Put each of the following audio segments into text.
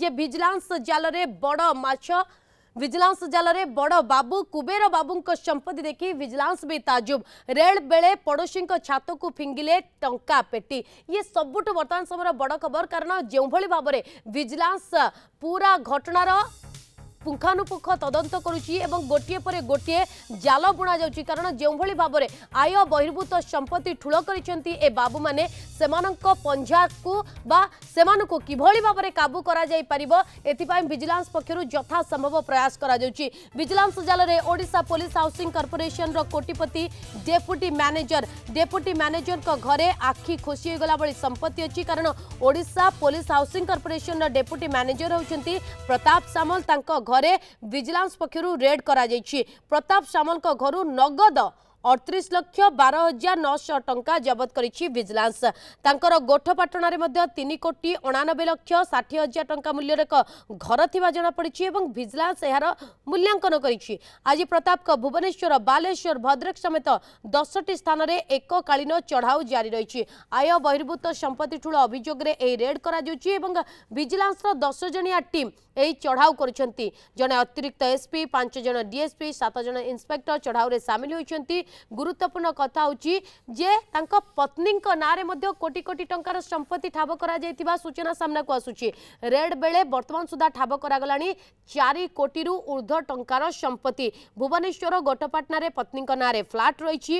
जे vigilance जाल बड़ vigilance जाल बड़ बाबू कुबेर बाबू को संपत्ति देखी भिजिलांस भी ताजुब रेल बेले पड़ोशी छात को फिंगिले टा पेटी ये सबुठ बर्तमान समय बड़ खबर कारण जो भाव में भिजिलांस पूरा घटनार পুঙ্খানুপুঙ্খ তদন্ত করুছি এবং গোটিয়ে পরে গোটিয়ে জাল বুণা যাচ্ছে কারণ যেভাবে ভাবে আয় বহির্ভূত সম্পত্তি ঠুল করেছেন এ বাবু মানে সে পঞ্জাকু বা সে কিভাবে ভাবে কাবু করা যাই পারিব এথিপাই ভিজিলান্স পক্ষর যথা সম্ভব প্রয়াস করা যাচ্ছে ভিজিলান্স জালরে ওড়িশা পুলিশ হাউসিং কর্পোরেশন কোটিপতি ডেপুটি ম্যানেজর ডেপুটি ম্যানেজর ঘরে আখি খোসি হয়ে গলা ভাই সম্পত্তি অছি কারণ Odisha police housing corporation deputy manager হচ্ছেন প্রতাপ সামল তাঙ্ক ঘরে ভিজিলান্স পক্ষর রেড করা প্রতাপ সামল ঘর নগদ অড়তিশ লক্ষ বার হাজার নশ টঙ্কা জবত করেছে ভিজিলান্স তাঁর গোঠপাটণার মধ্যে তিন কোটি অনানবে লক্ষ ষাঠি হাজার টঙ্কা মূল্যর এক ঘর থাকা জনাপড়ি এবং ভিজিলান্স এর মূল্যাঙ্কন করেছে আজ প্রতাপক ভুবনেশ্বর বালেশ্বর ভদ্রক সমেত দশটি স্থানের এককালীন চড়াও জারি রয়েছে আয় বহির্ভূত সম্পত্তি ঠুল অভিযোগে এই রেড করা এবং ভিজিলান্সর দশ জনিয়া টিম ଏହି ଚଢ଼ାଉ କରିଛନ୍ତି ଜଣେ ଅତିରିକ୍ତ ଏସ୍ପି ପାଞ୍ଚ ଜଣ ଡିଏସ୍ପି ସାତ ଜଣ ଇନ୍ସପେକ୍ଟର ଚଢ଼ାଉରେ ସାମିଲ ହୋଇଛନ୍ତି ଗୁରୁତ୍ୱପୂର୍ଣ୍ଣ କଥା ହେଉଛି ଯେ ତାଙ୍କ ପତ୍ନୀଙ୍କ ନାଁରେ ମଧ୍ୟ କୋଟି କୋଟି ଟଙ୍କାର ସମ୍ପତ୍ତି ଠାବ କରାଯାଇଥିବା ସୂଚନା ସାମ୍ନାକୁ ଆସୁଛି ରେଡ୍ ବେଳେ ବର୍ତ୍ତମାନ ସୁଦ୍ଧା ଠାବ କରାଗଲାଣି ଚାରି କୋଟିରୁ ଉର୍ଦ୍ଧ୍ୱ ଟଙ୍କାର ସମ୍ପତ୍ତି ଭୁବନେଶ୍ୱର ଗୋଟପାଟଣାରେ ପତ୍ନୀଙ୍କ ନାଁରେ ଫ୍ଲାଟ୍ ରହିଛି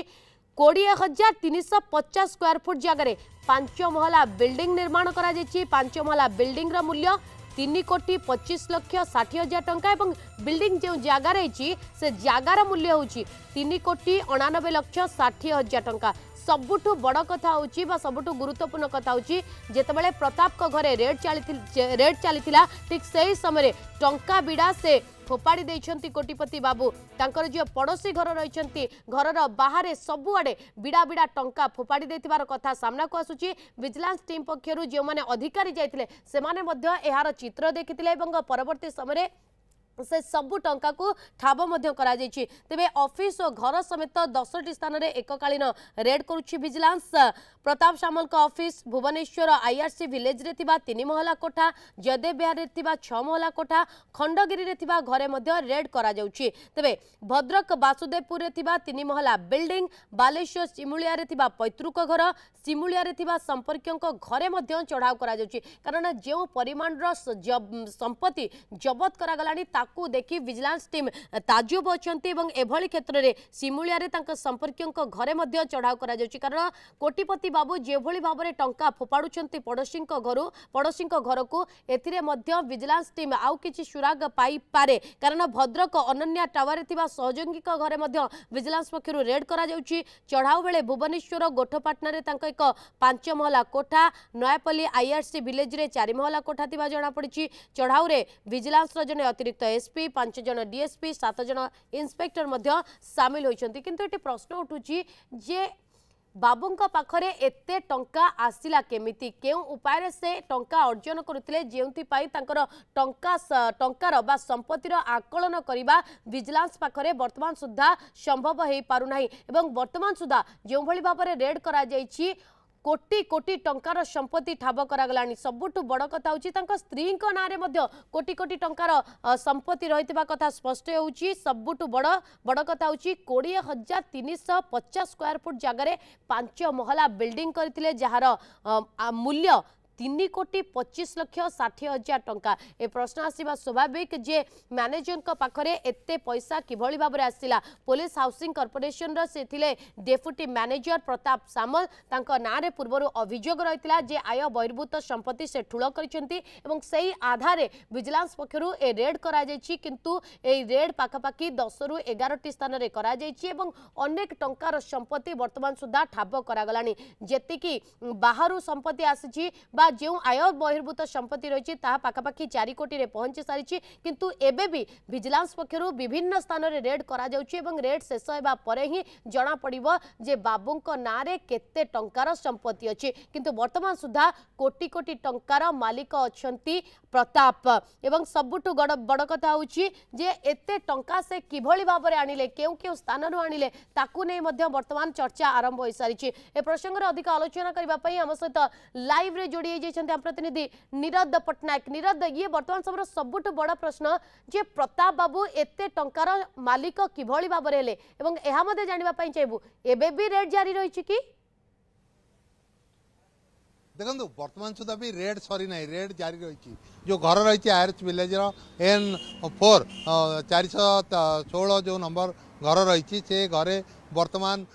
କୋଡ଼ିଏ ହଜାର ତିନିଶହ ପଚାଶ ସ୍କୋୟାର ଫୁଟ୍ ଜାଗାରେ ପାଞ୍ଚ ମହଲା ବିଲ୍ଡିଂ ନିର୍ମାଣ କରାଯାଇଛି ପାଞ୍ଚ ମହଲା ବିଲ୍ଡିଂର ମୂଲ୍ୟ तीन कोटी पचीस लक्ष षाठी हजार टाँव बिल्डिंग जो जगह रही जगार मूल्य होन कोटी अणानबे लक्ष षाठी हजार टाँचा सबुठ बड़ कथा हो सबुठ गुरुत्वपूर्ण कथ हूँ जितेबाला प्रताप घरे रेड चली रेड चली ठीक से ही समय टाँ बिड़ा से ଫୋପାଡ଼ି ଦେଇଛନ୍ତି କୋଟିପତି ବାବୁ ତାଙ୍କର ଯିଏ ପଡ଼ୋଶୀ ଘର ରହିଛନ୍ତି ଘରର ବାହାରେ ସବୁଆଡ଼େ ବିଡ଼ା ବିଡ଼ା ଟଙ୍କା ଫୋପାଡ଼ି ଦେଇଥିବାର କଥା ସାମ୍ନାକୁ ଆସୁଛି ଭିଜିଲାନ୍ସ ଟିମ୍ ପକ୍ଷରୁ ଯେଉଁମାନେ ଅଧିକାରୀ ଯାଇଥିଲେ ସେମାନେ ମଧ୍ୟ ଏହାର ଚିତ୍ର ଦେଖିଥିଲେ ଏବଂ ପରବର୍ତ୍ତୀ ସମୟରେ ସେ ସବୁ ଟଙ୍କାକୁ ଠାବ ମଧ୍ୟ କରାଯାଇଛି ତେବେ ଅଫିସ୍ ଓ ଘର ସମେତ ଦଶଟି ସ୍ଥାନରେ ଏକକାଳୀନ ରେଡ୍ କରୁଛି ଭିଜିଲାନ୍ସ ପ୍ରତାପ ସାମଲଙ୍କ ଅଫିସ ଭୁବନେଶ୍ୱର ଆଇଆର୍ସି ଭିଲେଜରେ ଥିବା ତିନି ମହଲା କୋଠା ଜୟଦେବିହାରରେ ଥିବା ଛଅ ମହଲା କୋଠା ଖଣ୍ଡଗିରିରେ ଥିବା ଘରେ ମଧ୍ୟ ରେଡ୍ କରାଯାଉଛି ତେବେ ଭଦ୍ରକ ବାସୁଦେବପୁରରେ ଥିବା ତିନି ମହଲା ବିଲ୍ଡିଂ ବାଲେଶ୍ୱର ସିମୁଳିଆରେ ଥିବା ପୈତୃକ ଘର ସିମୁଳିଆରେ ଥିବା ସମ୍ପର୍କୀୟଙ୍କ ଘରେ ମଧ୍ୟ ଚଢ଼ାଉ କରାଯାଉଛି କାରଣ ଯେଉଁ ପରିମାଣର ସମ୍ପତ୍ତି ଜବତ କରାଗଲାଣି ତାକୁ ଦେଖି ଭିଜିଲାନ୍ସ ଟିମ୍ ତାଜୁବ ଅଛନ୍ତି ଏବଂ ଏଭଳି କ୍ଷେତ୍ରରେ ସିମୁଳିଆରେ ତାଙ୍କ ସମ୍ପର୍କୀୟଙ୍କ ଘରେ ମଧ୍ୟ ଚଢ଼ାଉ କରାଯାଉଛି କାରଣ କୋଟିପତି বাবু যেভাবে ভাবে টঙ্কা ফোপাড়ুচ্ছেন পড়োশী ঘর পড়োশী ঘরক এতে ভিজিলান্স টিম আউ কিছু সুরাগ পাইপে কারণ ভদ্রক অনন্যা টাওয়ারে সহযোগী ঘরে ভিজিলান্স পক্ষ রেড করা চড়াও বেড়ে ভুবনেশ্বর গোঠপাটনার তাঁর এক পাঁচ মহলা কোঠা নয়াপল্লী আইআরসি ভিলেজে চারি মহলা কোঠা থাকা জনাপড়ি চড়াওরে ভিজিলান্সর জন অতিরিক্ত এসপি পাঁচ জন ডিএসপি সাত জন ইন্সপেক্টর সামিল হয়েছেন কিন্তু এটি প্রশ্ন উঠুছি যে ବାବୁଙ୍କ ପାଖରେ ଏତେ ଟଙ୍କା ଆସିଲା କେମିତି କେଉଁ ଉପାୟରେ ସେ ଟଙ୍କା ଅର୍ଜନ କରୁଥିଲେ ଯେଉଁଥିପାଇଁ ତାଙ୍କର ଟଙ୍କା ଟଙ୍କାର ବା ସମ୍ପତ୍ତିର ଆକଳନ କରିବା ଭିଜିଲାନ୍ସ ପାଖରେ ବର୍ତ୍ତମାନ ସୁଦ୍ଧା ସମ୍ଭବ ହୋଇପାରୁନାହିଁ ଏବଂ ବର୍ତ୍ତମାନ ସୁଦ୍ଧା ଯେଉଁଭଳି ଭାବରେ ରେଡ୍ କରାଯାଇଛି କୋଟି କୋଟି ଟଙ୍କାର ସମ୍ପତ୍ତି ଠାବ କରାଗଲାଣି ସବୁଠୁ ବଡ଼ କଥା ହେଉଛି ତାଙ୍କ ସ୍ତ୍ରୀଙ୍କ ନାଁରେ ମଧ୍ୟ କୋଟି କୋଟି ଟଙ୍କାର ସମ୍ପତ୍ତି ରହିଥିବା କଥା ସ୍ପଷ୍ଟ ହେଉଛି ସବୁଠୁ ବଡ଼ ବଡ଼ କଥା ହେଉଛି କୋଡ଼ିଏ ହଜାର ତିନିଶହ ପଚାଶ ସ୍କୋୟାର ଫୁଟ୍ ଜାଗାରେ ପାଞ୍ଚ ମହଲା ବିଲ୍ଡିଂ କରିଥିଲେ ଯାହାର ମୂଲ୍ୟ তিন কোটি পঁচিশ লক্ষ ষাঠিয়ে হাজার টঙ্কা এ প্রশ্ন আসা স্বাভাবিক যে ম্যানেজর পাখে এতে পয়সা কিভাবে ভাবে আসা পুলিশ হাউসিং কর্পোরেসনর সে লে ডেপুটি ম্যানেজর প্রতাপ সামল তাঁর নাঁরে পূর্বর অভিযোগ রয়েছে যে আয় বহির্ভূত সম্পত্তি সে ঠুল করেছেন এবং সেই আধারে ভিজিলান্স পক্ষর এ রেড করা কিন্তু এই রেড পাখাপাখি দশরু এগারোটি স্থানের করা এবং অনেক টঙ্কার সম্পত্তি বর্তমান সুদ্ধা ঠাব করা যেতিকি বাহারু সম্পত্তি আসিছি বা যে আয় বহির্ভূত সম্পত্তি রয়েছে তাহা পাখাপাখি চারি কোটিরে পৌঁছি সারিছে কিন্তু এবে বি ভিজিলান্স পক্ষর বিভিন্ন স্থানের রেড করা যাচ্ছে এবং রেড শেষ হওয়া পরে হি জনাপড়ব যে বাবুঙ্ক নাঁরে কেতে টঙ্কার সম্পত্তি অছি কিন্তু বর্তমান সুদ্ধা কোটি কোটি টঙ্কার মালিক অছন্তি প্রতাপ এবং সবুঠু বড় কথা হচ্ছে যে এতে টঙ্কা সে কিভাবে ভাবে আনিলে কেউ কেউ স্থানর আনিলে তাকু নেই মধ্য বর্তমান চর্চা আরম্ভ হয়ে সারিছে এ প্রসঙ্গের অধিক আলোচনা করা আমার সহ লাইভ্রে যোড়ি प्रतिनिधि निरद पट्टनायक निरद ये बर्तमान समय सब बड़ प्रश्न जे प्रताप बाबू एत टंकार मालिक किभली भाव में जानवाई चाहबू एबे भी रेट जारी रही कि देखो बर्तमान सुधा भी रेड सरी ना रेड जारी रही जो घर रही R H village N four चार षोह जो नंबर घर रही से घरे बर्तमान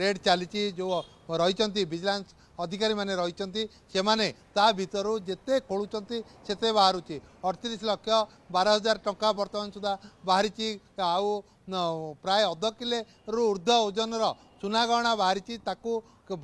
रेड चली जो रही विजिलेंस ଅଧିକାରୀମାନେ ରହିଛନ୍ତି ସେମାନେ ତା ଭିତରୁ ଯେତେ ଖୋଳୁଛନ୍ତି ସେତେ ବାହାରୁଛି ଅଠତିରିଶ ଲକ୍ଷ ବାର ହଜାର ଟଙ୍କା ବର୍ତ୍ତମାନ ସୁଦ୍ଧା ବାହାରିଛି ଆଉ ପ୍ରାୟ ଅଧ କିଲେରୁ ଉର୍ଦ୍ଧ ଓଜନର ସୁନାଗହଣା ବାହାରିଛି ତାକୁ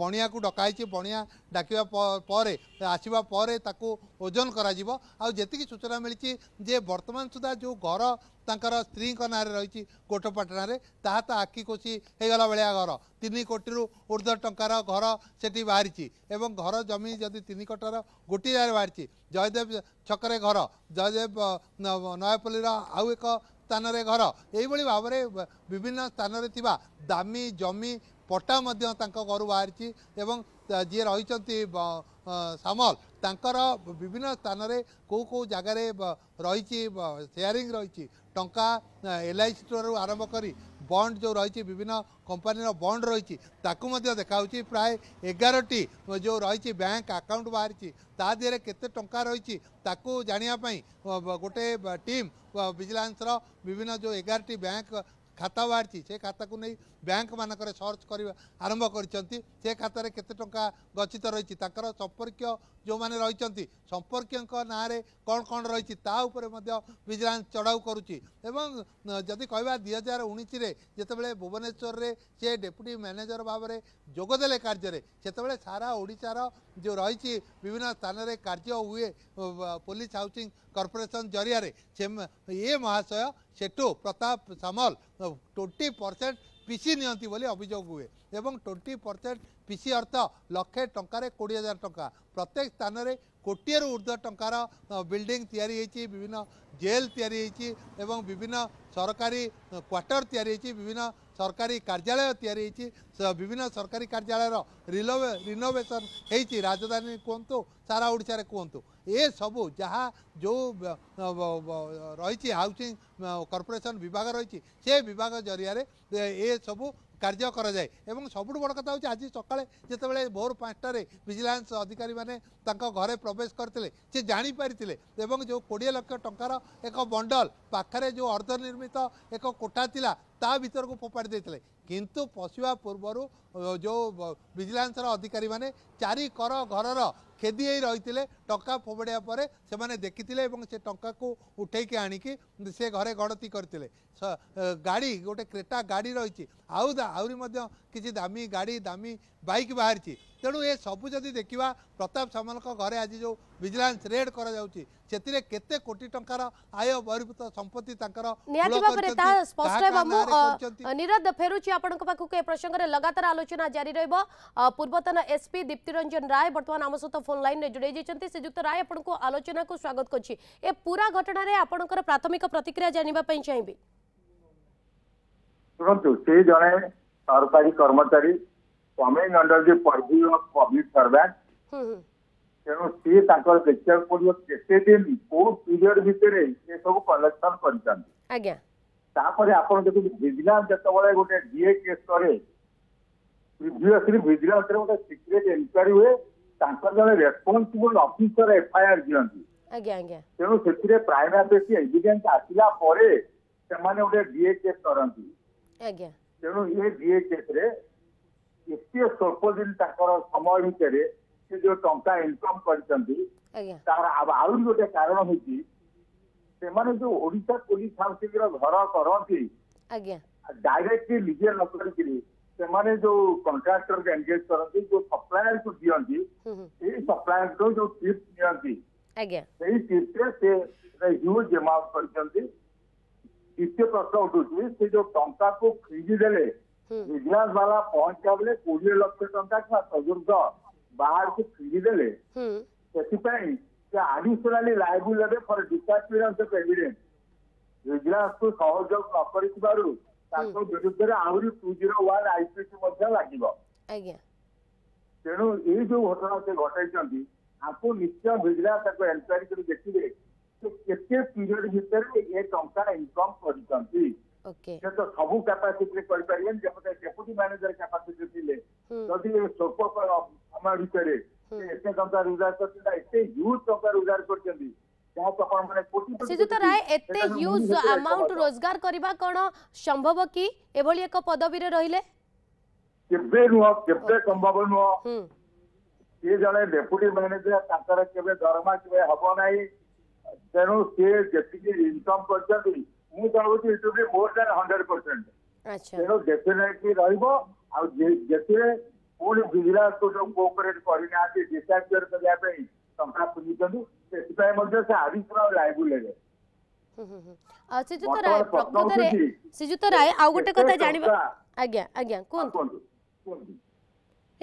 ବଣିଆକୁ ଡକାହେଇଛି ବଣିଆ ଡାକିବା ପରେ ଆସିବା ପରେ ତାକୁ ଓଜନ କରାଯିବ ଆଉ ଯେତିକି ସୂଚନା ମିଳିଛି ଯେ ବର୍ତ୍ତମାନ ସୁଦ୍ଧା ଯେଉଁ ଘର ତାଙ୍କର ସ୍ତ୍ରୀଙ୍କ ନାଁରେ ରହିଛି କୋଟପାଟଣାରେ ତାହା ତ ଆଖି କୋଚି ହେଇଗଲା ଭଳିଆ ଘର ତିନି କୋଟିରୁ ଉର୍ଦ୍ଧ୍ୱ ଟଙ୍କାର ଘର ସେଠି ବାହାରିଛି ଏବଂ ଘର ଜମି ଯଦି ତିନି କୋଟର ଗୋଟିଏ ଜାଗାରେ ବାହାରିଛି ଜୟଦେବ ଛକରେ ଘର ଜୟଦେବ ନୟାପଲ୍ଲୀର ଆଉ ଏକ ସ୍ଥାନରେ ଘର ଏଇଭଳି ଭାବରେ ବିଭିନ୍ନ ସ୍ଥାନରେ ଥିବା ଦାମୀ ଜମି ପଟା ମଧ୍ୟ ତାଙ୍କ ଘରୁ ବାହାରିଛି ଏବଂ ଯିଏ ରହିଛନ୍ତି ସାମଲ ତାଙ୍କର ବିଭିନ୍ନ ସ୍ଥାନରେ କେଉଁ କେଉଁ ଜାଗାରେ ରହିଛି ସେୟାରିଂ ରହିଛି ଟଙ୍କା ଏଲ୍ ଆଇ ସି ଟୋରୁ ଆରମ୍ଭ କରି बंड जो रही विभिन्न कंपानी बंड रही देखा प्राय एगारटी जो रही बैंक आकाउंट बाहर तादी के टाँह रही जानापी गोटे टीम विजिलान्सर विभिन्न जो एगार बैंक ଖାତା ବାହାରିଛି ସେ ଖାତାକୁ ନେଇ ବ୍ୟାଙ୍କମାନଙ୍କରେ ସର୍ଚ୍ଚ କରିବା ଆରମ୍ଭ କରିଛନ୍ତି ସେ ଖାତାରେ କେତେ ଟଙ୍କା ଗଚ୍ଛିତ ରହିଛି ତାଙ୍କର ସମ୍ପର୍କୀୟ ଯେଉଁମାନେ ରହିଛନ୍ତି ସମ୍ପର୍କୀୟଙ୍କ ନାଁରେ କ'ଣ କ'ଣ ରହିଛି ତା ଉପରେ ମଧ୍ୟ ଭିଜିଲାନ୍ସ ଚଢ଼ାଉ କରୁଛି ଏବଂ ଯଦି କହିବା ଦୁଇ ହଜାର ଉଣେଇଶରେ ଯେତେବେଳେ ଭୁବନେଶ୍ୱରରେ ସେ ଡେପୁଟି ମ୍ୟାନେଜର ଭାବରେ ଯୋଗ ଦେଲେ କାର୍ଯ୍ୟରେ ସେତେବେଳେ ସାରା ଓଡ଼ିଶାର ଯେଉଁ ରହିଛି ବିଭିନ୍ନ ସ୍ଥାନରେ କାର୍ଯ୍ୟ ହୁଏ ପୋଲିସ ହାଉସିଂ କର୍ପୋରେସନ୍ ଜରିଆରେ ସେ ଏ ମହାଶୟ చెట్టు ప్రతాప్ సామల్ 20% పిసి నియంతి বলি अभिजोग हुए एवं 20% ପିସି ଅର୍ଥ ଲକ୍ଷେ ଟଙ୍କାରେ କୋଡ଼ିଏ ହଜାର ଟଙ୍କା ପ୍ରତ୍ୟେକ ସ୍ଥାନରେ କୋଟିଏରୁ ଉର୍ଦ୍ଧ୍ୱ ଟଙ୍କାର ବିଲ୍ଡିଂ ତିଆରି ହୋଇଛି ବିଭିନ୍ନ ଜେଲ୍ ତିଆରି ହୋଇଛି ଏବଂ ବିଭିନ୍ନ ସରକାରୀ କ୍ୱାର୍ଟର୍ ତିଆରି ହୋଇଛି ବିଭିନ୍ନ ସରକାରୀ କାର୍ଯ୍ୟାଳୟ ତିଆରି ହୋଇଛି ବିଭିନ୍ନ ସରକାରୀ କାର୍ଯ୍ୟାଳୟର ରିନୋଭେ ରିନୋଭେସନ୍ ହୋଇଛି ରାଜଧାନୀ କୁହନ୍ତୁ ସାରା ଓଡ଼ିଶାରେ କୁହନ୍ତୁ ଏସବୁ ଯାହା ଯେଉଁ ରହିଛି ହାଉସିଂ କର୍ପୋରେସନ୍ ବିଭାଗ ରହିଛି ସେ ବିଭାଗ ଜରିଆରେ ଏସବୁ କାର୍ଯ୍ୟ କରାଯାଏ ଏବଂ ସବୁଠୁ ବଡ଼ କଥା ହେଉଛି ଆଜି ସକାଳେ ଯେତେବେଳେ ଭୋର ପାଞ୍ଚଟାରେ ଭିଜିଲାନ୍ସ ଅଧିକାରୀମାନେ ତାଙ୍କ ଘରେ ପ୍ରବେଶ କରିଥିଲେ ସେ ଜାଣିପାରିଥିଲେ ଏବଂ ଯେଉଁ କୋଡ଼ିଏ ଲକ୍ଷ ଟଙ୍କାର ଏକ ବଣ୍ଡଲ ପାଖରେ ଯେଉଁ ଅର୍ଦ୍ଧନିର୍ମିତ ଏକ କୋଠା ଥିଲା ତା ଭିତରକୁ ଫୋପାଡ଼ି ଦେଇଥିଲେ କିନ୍ତୁ ପଶିବା ପୂର୍ବରୁ ଯେଉଁ ଭିଜିଲାନ୍ସର ଅଧିକାରୀମାନେ ଚାରି କର ଘରର ଖେଦି ହେଇ ରହିଥିଲେ ଟଙ୍କା ଫୋପଡ଼ିବା ପରେ ସେମାନେ ଦେଖିଥିଲେ ଏବଂ ସେ ଟଙ୍କାକୁ ଉଠେଇକି ଆଣିକି ସେ ଘରେ ଗଣତି କରିଥିଲେ ଗାଡ଼ି ଗୋଟେ କ୍ରେଟା ଗାଡ଼ି ରହିଛି ଆଉ ଆହୁରି ମଧ୍ୟ କିଛି ଦାମୀ ଗାଡ଼ି ଦାମୀ ବାଇକ୍ ବାହାରିଛି ତେଣୁ ଏ ସବୁ ଯଦି ଦେଖିବା ପ୍ରତାପ ସାମଲଙ୍କ ଘରେ ଆଜି ଯେଉଁ ଭିଜିଲାନ୍ସ ରେଡ୍ କରାଯାଉଛି ସେଥିରେ କେତେ କୋଟି ଟଙ୍କାର ଆୟ ବହିର୍ଭୂତ ସମ୍ପତ୍ତି ତାଙ୍କର ନିରଦ ଫେରୁଛି ଆପଣଙ୍କ ପାଖକୁ ଏ ପ୍ରସଙ୍ଗରେ ଲଗାତାର ଆଲୋଚନା ଜାରି ରହିବ ପୂର୍ବତନ ଏସ୍ପି ଦୀପ୍ତି ରଞ୍ଜନ ରାୟ ବର୍ତ୍ତମାନ ଆମ ସହିତ फोन लाइन में जोड़े जाइए श्रीजुक्त राय आपण आलोचना को स्वागत करছি पूरा घटना रे आपणकर प्राथमिक प्रतिक्रिया जानिबा चाहिए चाहिबे से जने सरकारी कर्मचारी coming under the purview of public servants तेणु सी देखा पड़ो ପଡିବ କେତେ ଦିନ କୋଉ ପିରିୟଡ ଭିତରେ ସେ ସବୁ କଲେକ୍ସନ କରିଛନ୍ତି ଆଜ୍ଞା ତାପରେ ଆପଣ ଯଦି गोटे सिक्रेट इनक्वारी हुए ତାଙ୍କର ଜଣେ ରେସ୍ପନ୍ସିବୁଲ ଅଫିସର ଏଫଆଇଆର ଦିଅନ୍ତି ତେଣୁ ସେଥିରେ ପ୍ରାଇମା ବେଶୀ ଏଭିଡେନ୍ସ ଆସିଲା ପରେ ସେମାନେ ଗୋଟେ ଡିଏ କରନ୍ତି ତେଣୁ ଏ ଡିଏ ରେ ଏତେ ସ୍ୱଳ୍ପ ଦିନ ତାଙ୍କର ସମୟ ଭିତରେ ସେ ଯୋଉ ଟଙ୍କା ଇନକମ୍ କରିଛନ୍ତି ତାର ଆହୁରି ଗୋଟେ କାରଣ ହେଉଛି ସେମାନେ ଯୋଉ ଓଡ଼ିଶା ପୋଲିସ ହାଉସିଂର ଘର କରନ୍ତି ଡାଇରେକ୍ଟଲି ନିଜେ ନ କରିକିରି से जो कंट्राक्टर को एंगेज करती जो सप्लायर को दिखती सप्लायर को जो टीप्स निज एमाउंट कर प्रश्न उठू से जो टा को खिजी देने विजिलांस बाला पहुंचा बेले कोड़े लक्ष टा तजुर्द बाहर को खिजी देने से आडिशनाली लाइबुल फर डिस्पिरीय एविडेन्स भिजिलांस को सहयोग न करू ତାଙ୍କ ବିରୁଦ୍ଧରେ ଆହୁରି ଟୁ ଜିରୋ ୱାନ୍ ଆଇପିସି ମଧ୍ୟ ଲାଗିବ ତେଣୁ ଏଇ ଯୋଉ ଘଟଣା ସେ ଘଟାଇଛନ୍ତି ଆକୁ ନିଶ୍ଚୟ ଭିଜିଲାନ୍ସ ତାକୁ ଏନକ୍ୱାରି କରି ଦେଖିବେ କେତେ ପିରିୟଡ ଭିତରେ ଏ ଟଙ୍କା ଇନକମ୍ କରିଛନ୍ତି ସେ ତ ସବୁ କାପାସିଟିରେ କରିପାରିବେନି ଯେପଟେ ଡେପୁଟି ମ୍ୟାନେଜର କାପାସିଟି ଥିଲେ ଯଦି ସ୍ୱଳ୍ପ ସମୟ ଭିତରେ ଏତେ ଟଙ୍କା ରୋଜଗାର କରିଛନ୍ତି ଏତେ ହ୍ୟୁଜ୍ ଶ୍ରୀଯୁକ୍ତ ରାୟ ଏତେ ହ୍ୟୁଜ୍ ଆମାଉଣ୍ଟ ରୋଜଗାର କରିବା କ'ଣ ସମ୍ଭବ କି ଏଭଳି ଏକ ପଦବୀରେ ରହିଲେ କେବେ ନୁହଁ କେବେ ସମ୍ଭବ ନୁହଁ ସିଏ ଜଣେ ଡେପୁଟି ମ୍ୟାନେଜର ତାଙ୍କର କେବେ ଦରମା କେବେ ହବ ନାହିଁ ତେଣୁ ସିଏ ଯେତିକି ଇନକମ୍ କରିଛନ୍ତି ମୁଁ ଚାହୁଁଛି it be more than hundred percent ତେଣୁ ଡେଫିନେଟଲି ରହିବ ଆଉ ଯେଥିରେ ପୁଣି ଭିଜିଲାନ୍ସକୁ ଯୋଉ କୋପରେଟ୍ କରିନାହାନ୍ତି ଡିସ୍ଚାର୍ଜ କରିବା ପାଇଁ ଟଙ୍କା ଖୋଜୁଛନ୍ତି ᱥᱤᱛᱟᱭ মৰদেছা আদিৰা লাইভ লৈ গে হুম হুম আচি জুতৰাই প্ৰকপদৰে সিজুতৰাই আউ গটে কথা জানিব আজ্ঞা আজ্ঞা কোন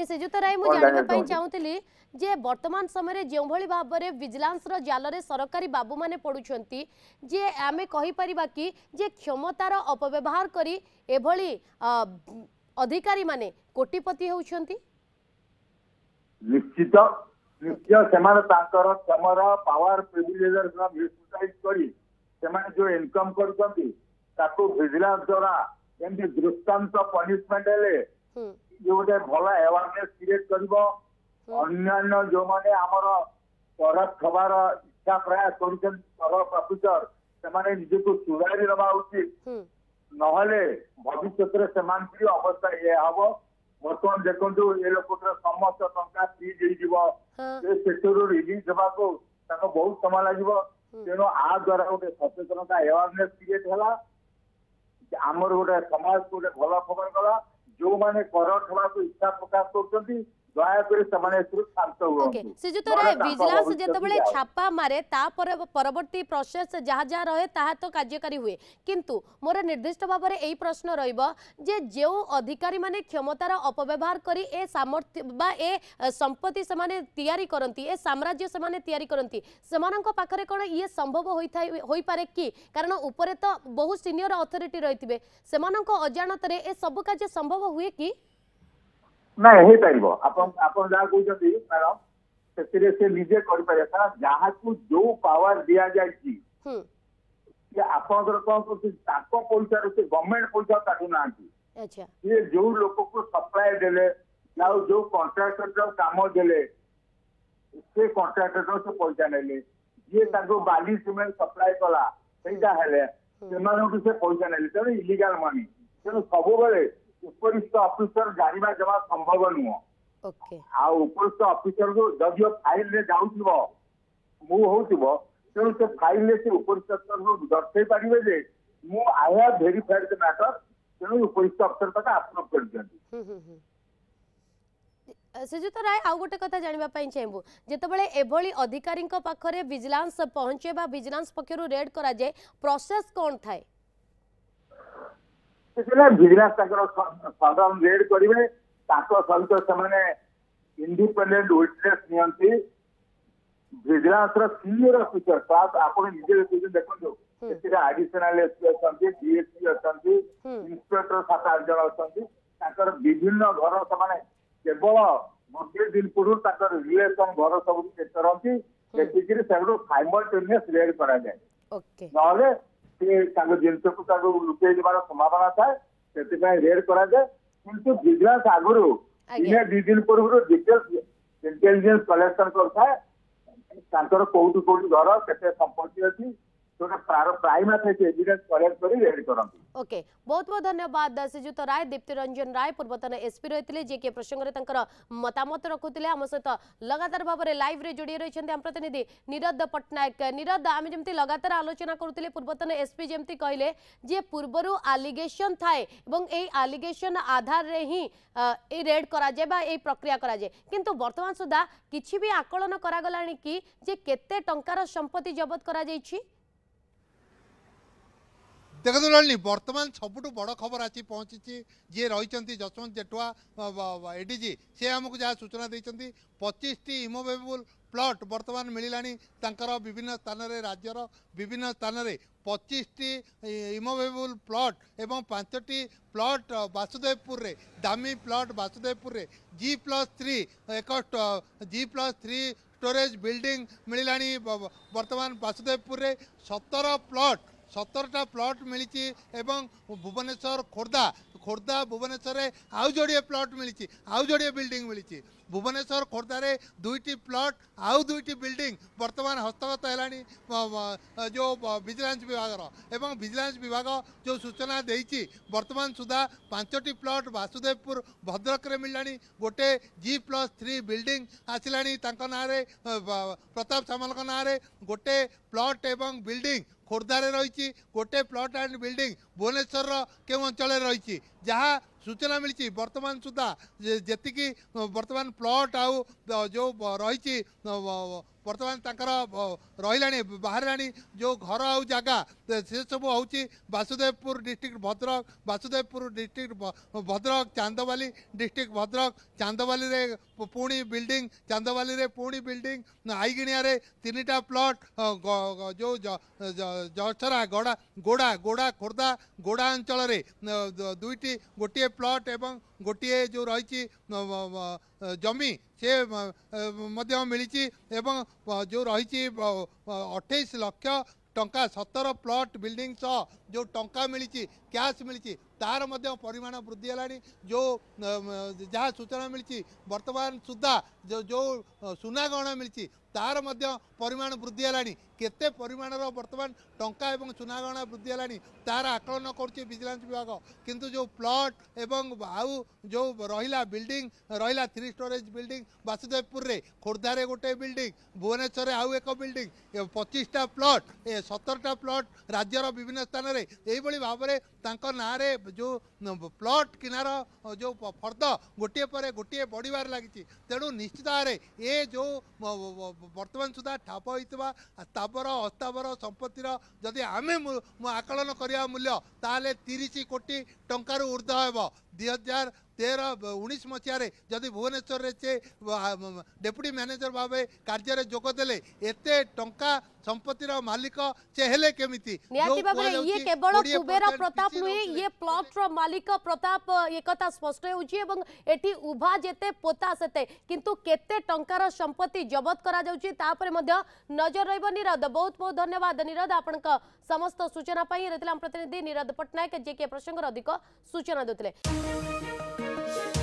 এ সিজুতৰাই মই জানিব পাই চাওঁতেলে যে বৰ্তমান সময়ৰে যে ভালি ভাবৰে ভিজিলেন্সৰ জালৰে চৰকাৰী বাবু মানে পঢ়ুচন্তি যে আমি কহি পারিবা কি যে ক্ষমতাৰ অপব্যৱহাৰ কৰি এবলি অধিকাৰী মানে কোটিপতি হৈচন্তি নিশ্চিত ନୃତ୍ୟ ସେମାନେ ତାଙ୍କର ତମର ପାୱାର ପ୍ରିଭିଲେଜର ୟୁଟିଲାଇଜ କରି ସେମାନେ ଯୋଉ ଇନକମ କରୁଛନ୍ତି ତାକୁ ଭିଜିଲାନ୍ସ ଦ୍ଵାରା ଏମିତି ଦୃଷ୍ଟାନ୍ତ ପନିଶମେଣ୍ଟ ହେଲେ ଇଏ ଗୋଟେ ଭଲ ଆୱାରନେସ୍ କ୍ରିଏଟ୍ କରିବ ଅନ୍ୟାନ୍ୟ ଯୋଉମାନେ ଆମର କରପ୍ଟ ହବାର ଇଚ୍ଛା ପ୍ରୟାସ କରୁଛନ୍ତି କରପ୍ଟ ଅଫିସର ସେମାନେ ନିଜକୁ ସୁଧାରି ନେବା ଉଚିତ ନହେଲେ ଭବିଷ୍ୟତରେ ସେମାନଙ୍କର ଅବସ୍ଥା ଇଏ ହବ ବର୍ତ୍ତମାନ ଦେଖନ୍ତୁ ଏ ଲୋକଙ୍କର ସମସ୍ତ ଟଙ୍କା ଫ୍ରିଜ୍ ହେଇଯିବ ସେ ସେକ୍ଟରରୁ ରିଲିଫ ଦେବାକୁ ତାଙ୍କ ବହୁତ ସମୟ ଲାଗିବ ତେଣୁ ଆ ଦ୍ୱାରା ଗୋଟେ ସଚେତନତା ଆୱାରନେସ୍ କ୍ରିଏଟ୍ ହେଲା ଆମର ଗୋଟେ ସମାଜ ଗୋଟେ ଭଲ ଖବର କଲା ଯୋଉମାନେ କରପ୍ଟ ହେବାକୁ ଇଚ୍ଛା ପ୍ରକାଶ କରୁଛନ୍ତି ক্ষমতার অপব্যবহার করে এ সামর্থ্য বা এ সম্পত্তি তৈরি করতে এ সাম্রাজ্য তৈরি করতে সে পাখে কোণ ইয়ে সম্ভব হয়ে পড়ে কি কারণ উপরে তো বহু সিনিয়র অথরিটি রয়েছে সে অজাণতরে এ সব কাজ সম্ভব হুয়ে কি ନାଇଁ ହେଇପାରିବ ଆପଣ ଆପଣ ଯାହା କହୁଛନ୍ତି ମ୍ୟାଡମ ସେଥିରେ ସେ ନିଜେ କରିପାରିବେ କାରଣ ଯାହାକୁ ଯୋଉ ପାୱାର ଦିଆଯାଇଛି ଯେ ଆପଣଙ୍କର କଣ କରୁଛି ତାଙ୍କ ପଇସାରୁ ସେ ଗଭର୍ଣ୍ଣମେଣ୍ଟ ପଇସା ତାକୁ ନାହାନ୍ତି ସିଏ ଯୋଉ ଲୋକକୁ ସପ୍ଲାଏ ଦେଲେ ଆଉ ଯୋଉ କଣ୍ଟ୍ରାକ୍ଟର କାମ ଦେଲେ ସେ କଣ୍ଟ୍ରାକ୍ଟର ସେ ପଇସା ନେଲେ ଯିଏ ତାଙ୍କୁ ବାଲି ସିମେଣ୍ଟ ସପ୍ଲାଏ କଲା ସେଇଟା ହେଲେ ସେମାନଙ୍କଠୁ ସେ ପଇସା ନେଲେ ତେଣୁ ଇଲିଗାଲ ମନି ତେଣୁ ସବୁବେଳେ ઉપરિસ્થ ઓફિસર જાણવા જવા સંભવ નુહ ઓકે આ ઉપରିସ୍ଥ ଅଫିସରକୁ ଯଦିଓ ଫାଇଲରେ ଯାଉଥିବ ମୁଁ ହଉଥିବ ତେଣୁ ସେ ଫାଇଲରେ ସେ ଉପରିସ୍ଥ ଅଫିସରକୁ ଦର୍ଶାଇ ପାରିବେ ଯେ ମୁଁ I have verified the matter ତେଣୁ ଉପରିସ୍ଥ ଅଫିସର ତାକୁ ଆପ୍ରୁଭ କରିଦିଅନ୍ତି ଶ୍ରୀଯୁକ୍ତ ରାୟ ଆଉ ଗୋଟେ କଥା ଜାଣିବା ପାଇଁ ଚାହିଁବୁ ଯେତେବେଳେ ଏଭଳି ଅଧିକାରୀଙ୍କ ପାଖରେ ଭିଜିଲାନ୍ସ ପହଞ୍ଚେ ବା ଭିଜିଲାନ୍ସ ପକ୍ଷରୁ ରେଡ୍ କରାଯାଏ ପ୍ରୋସେସ୍ କ'ଣ ଥାଏ ସେଥିପାଇଁ ଭିଜିଲାନ୍ସ ତାଙ୍କର ସଡ଼ନ ରେଡ୍ କରିବେ ତାଙ୍କ ସହିତ ସେମାନେ ଇଣ୍ଡିପେଣ୍ଡେଣ୍ଟ ୱିଟନେସ୍ ନିଅନ୍ତି ଭିଜିଲାନ୍ସର ସିଏ ର ଫିଚର ଆପଣ ନିଜେ ଦେଖୁଛନ୍ତି ଦେଖନ୍ତୁ ସେଥିରେ ଆଡିସନାଲ ଏସ୍ପି ଅଛନ୍ତି ଡିଏସ୍ପି ଅଛନ୍ତି ଇନ୍ସପେକ୍ଟର ସାତ ଆଠ ଜଣ ଅଛନ୍ତି ତାଙ୍କର ବିଭିନ୍ନ ଘର ସେମାନେ କେବଳ ଗୋଟିଏ ଦିନ ପୂର୍ବରୁ ତାଙ୍କର ରିଲେସନ ଘର ସବୁ ଚେକ୍ କରନ୍ତି ଦେଖିକିରି ସେଗୁଡୁ ସାଇମଲ୍ଟେନିୟସ୍ ରେଡ୍ କରାଯାଏ ନହେଲେ ସେ ତାଙ୍କ ଜିନିଷକୁ ତାକୁ ଲୁଚେଇ ଦେବାର ସମ୍ଭାବନା ଥାଏ ସେଥିପାଇଁ ରେଡ୍ କରାଯାଏ କିନ୍ତୁ ଭିଜିଲାନ୍ସ ଆଗରୁ ଦିନେ ଦୁଇ ଦିନ ପୂର୍ବରୁ ଡିଟେଲ୍ସ ଇଣ୍ଟେଲିଜେନ୍ସ କଲେକ୍ସନ କରିଥାଏ ତାଙ୍କର କୋଉଠି କୋଉଠି ଘର କେତେ ସମ୍ପତ୍ତି ଅଛି ଯୋଉଟା ପ୍ରାଇମା ଫେସ୍ ଏଭିଡେନ୍ସ କଲେକ୍ଟ କରି ରେଡ୍ କରନ୍ତି ଓକେ ବହୁତ ବହୁତ ଧନ୍ୟବାଦ ଶ୍ରୀଯୁକ୍ତ ରାୟ ଦୀପ୍ତି ରଞ୍ଜନ ରାୟ ପୂର୍ବତନ ଏସ୍ପି ରହିଥିଲେ ଯିଏକି ଏ ପ୍ରସଙ୍ଗରେ ତାଙ୍କର ମତାମତ ରଖୁଥିଲେ ଆମ ସହିତ ଲଗାତାର ଭାବରେ ଲାଇଭ୍ରେ ଯୋଡ଼ି ରହିଛନ୍ତି ଆମ ପ୍ରତିନିଧି ନିରଦ ପଟ୍ଟନାୟକ ନିରଦ ଆମେ ଯେମିତି ଲଗାତାର ଆଲୋଚନା କରୁଥିଲେ ପୂର୍ବତନ ଏସ୍ପି ଯେମିତି କହିଲେ ଯେ ପୂର୍ବରୁ ଆଲିଗେସନ୍ ଥାଏ ଏବଂ ଏହି ଆଲିଗେସନ୍ ଆଧାରରେ ହିଁ এই রেড করা যায় বা এই প্রক্রিয়া করা যায় কিন্তু বর্তমান সুদ্ধা কিছু বি আকলন করা গলানি কি যে কেতে টঙ্কার সম্পত্তি জবত করা যাইছি ଦେଖନ୍ତୁ ଲଳିନୀ ବର୍ତ୍ତମାନ ସବୁଠୁ ବଡ଼ ଖବର ଆସି ପହଞ୍ଚିଛି ଯିଏ ରହିଛନ୍ତି ଯଶବନ୍ତ ଜେଠୁଆ ଏଡିଜି ସେ ଆମକୁ ଯାହା ସୂଚନା ଦେଇଛନ୍ତି ପଚିଶଟି ଇମୋଭେବୁଲ୍ ପ୍ଲଟ୍ ବର୍ତ୍ତମାନ ମିଳିଲାଣି ତାଙ୍କର ବିଭିନ୍ନ ସ୍ଥାନରେ ରାଜ୍ୟର ବିଭିନ୍ନ ସ୍ଥାନରେ ପଚିଶଟି ଇମୋଭେବୁଲ୍ ପ୍ଲଟ୍ ଏବଂ ପାଞ୍ଚଟି ପ୍ଲଟ୍ ବାସୁଦେବପୁରରେ ଦାମୀ ପ୍ଲଟ୍ ବାସୁଦେବପୁରରେ ଜି ପ୍ଲସ୍ ଥ୍ରୀ ଏକ G plus three storage building ମିଳିଲାଣି ବର୍ତ୍ତମାନ ବାସୁଦେବପୁରରେ ସତର ପ୍ଲଟ୍ ସତରଟା ପ୍ଲଟ୍ ମିଳିଛି ଏବଂ ଭୁବନେଶ୍ୱର ଖୋର୍ଦ୍ଧା ଖୋର୍ଦ୍ଧା ଭୁବନେଶ୍ୱରରେ ଆଉ ଯୋଡ଼ିଏ ପ୍ଲଟ୍ ମିଳିଛି ଆଉ ଯୋଡ଼ିଏ ବିଲ୍ଡିଂ ମିଳିଛି ଭୁବନେଶ୍ୱର ଖୋର୍ଦ୍ଧାରେ ଦୁଇଟି ପ୍ଲଟ୍ ଆଉ ଦୁଇଟି ବିଲ୍ଡିଂ ବର୍ତ୍ତମାନ ହସ୍ତଗତ ହେଲାଣି ଯେଉଁ ଭିଜିଲାନ୍ସ ବିଭାଗର ଏବଂ ଭିଜିଲାନ୍ସ ବିଭାଗ ଯେଉଁ ସୂଚନା ଦେଇଛି ବର୍ତ୍ତମାନ ସୁଦ୍ଧା ପାଞ୍ଚଟି ପ୍ଲଟ୍ ବାସୁଦେବପୁର ଭଦ୍ରକରେ ମିଳିଲାଣି ଗୋଟେ ଜି ପ୍ଲସ୍ ଥ୍ରୀ ବିଲ୍ଡିଂ ଆସିଲାଣି ତାଙ୍କ ନାଁରେ ପ୍ରତାପ ସାମଲଙ୍କ ନାଁରେ ଗୋଟେ ପ୍ଲଟ୍ ଏବଂ ବିଲ୍ଡିଂ ଖୋର୍ଦ୍ଧାରେ ରହିଛି ଗୋଟେ ପ୍ଲଟ୍ ଆଣ୍ଡ ବିଲ୍ଡିଂ ଭୁବନେଶ୍ୱରର କେଉଁ ଅଞ୍ଚଳରେ ରହିଛି ଯାହା ସୂଚନା ମିଳିଛି ବର୍ତ୍ତମାନ ସୁଦ୍ଧା ଯେତିକି ବର୍ତ୍ତମାନ ପ୍ଲଟ୍ ଆଉ ଯେଉଁ ରହିଛି ବର୍ତ୍ତମାନ ତାଙ୍କର ରହିଲାଣି ବାହାରିଲାଣି ଯେଉଁ ଘର ଆଉ ଜାଗା ସେସବୁ ହେଉଛି Basudevpur district Bhadrak Basudevpur district Bhadrak Chandbali district Bhadrak ଚାନ୍ଦବାଲିରେ ପୁଣି ବିଲ୍ଡିଂ ଚାନ୍ଦବାଲିରେ ପୁଣି ବିଲ୍ଡିଂ ଆଇଗିଣିଆରେ ତିନିଟା ପ୍ଲଟ୍ ଯେଉଁ ଜଛରା ଗଡ଼ା ଗୋଡ଼ା ଗୋଡ଼ା ଖୋର୍ଦ୍ଧା ଗୋଡ଼ା ଅଞ୍ଚଳରେ ଦୁଇଟି ଗୋଟିଏ ପ୍ଲଟ୍ ଏବଂ ଗୋଟିଏ ଯେଉଁ ରହିଛି ଜମି से मिली एवं जो रही अठाइस लक्ष टा सतर प्लट बिल्डिङसह जो टाइच क्यास मिलि तार परिमाण वृद्धि जो जहाँ सूचना मिलिसि बर्तमान सुधा जो जो सुनागणना मिति तार परिमाण वृद्धि କେତେ ପରିମାଣର ବର୍ତ୍ତମାନ ଟଙ୍କା ଏବଂ ସୁନାଗହଣା ବୃଦ୍ଧି ହେଲାଣି ତାହାର ଆକଳନ କରୁଛି ଭିଜିଲାନ୍ସ ବିଭାଗ କିନ୍ତୁ ଯେଉଁ ପ୍ଲଟ୍ ଏବଂ ଆଉ ଯେଉଁ ରହିଲା ବିଲ୍ଡିଂ ରହିଲା ଥ୍ରୀ ଷ୍ଟୋରେଜ୍ ବିଲ୍ଡିଂ ବାସୁଦେବପୁରରେ ଖୋର୍ଦ୍ଧାରେ ଗୋଟେ ବିଲ୍ଡିଂ ଭୁବନେଶ୍ୱରରେ ଆଉ ଏକ ବିଲ୍ଡିଂ ପଚିଶଟା ପ୍ଲଟ୍ ସତରଟା ପ୍ଲଟ୍ ରାଜ୍ୟର ବିଭିନ୍ନ ସ୍ଥାନରେ ଏଇଭଳି ଭାବରେ ତାଙ୍କ ନାଁରେ ଯେଉଁ ପ୍ଲଟ୍ କିଣାର ଯେଉଁ ଫର୍ଦ୍ଦ ଗୋଟିଏ ପରେ ଗୋଟିଏ ବଢ଼ିବାରେ ଲାଗିଛି ତେଣୁ ନିଶ୍ଚିତ ଭାବରେ ଏ ଯେଉଁ ବର୍ତ୍ତମାନ ସୁଦ୍ଧା ଠାବ ହୋଇଥିବା ସ୍ଥାବର ଅସ୍ଥାବର ସମ୍ପତ୍ତିର ଯଦି ଆମେ ଆକଳନ କରିବା ମୂଲ୍ୟ ତାହେଲେ ତିରିଶ କୋଟି ଟଙ୍କାରୁ ଉର୍ଦ୍ଧ୍ୱ ହେବ ଦୁଇ ହଜାର તેર ઉણીસમો ત્યારે ଯଦି ଭୁବନେଶ୍ୱରରେ ସେ ଡେପୁଟି ମ୍ୟାନେଜର ଭାବେ କାର୍ଯ୍ୟରେ ଯୋଗ ଦେଲେ ଏତେ ଟଙ୍କା ସମ୍ପତ୍ତିର ମାଲିକ ସେ ହେଲେ କେମିତି ନିହାତି ଭାବରେ ଇଏ କେବଳ କୁବେର ପ୍ରତାପ ନୁହେଁ ଇଏ ପ୍ଲଟର ମାଲିକ ପ୍ରତାପ ଏକଥା ସ୍ପଷ୍ଟ ହେଉଛି ଏବଂ ଏଠି ଉଭା ଯେତେ ପୋତା ସେତେ କିନ୍ତୁ କେତେ ଟଙ୍କାର ସମ୍ପତ୍ତି ଜବତ କରାଯାଉଛି ତାପରେ ମଧ୍ୟ ନଜର ରହିବ ନିରଦ ବହୁତ ବହୁତ ଧନ୍ୟବାଦ ନିରଦ ଆପଣଙ୍କ ସମସ୍ତ ସୂଚନା ପାଇଁ ରହିଥିଲା ଆମ ପ୍ରତିନିଧି ନିରଦ ପଟ୍ଟନାୟକ ଯିଏକି ଏ ପ୍ରସଙ୍ଗର ଅଧିକ ସୂଚନା ଦେଉଥିଲେ Thank you.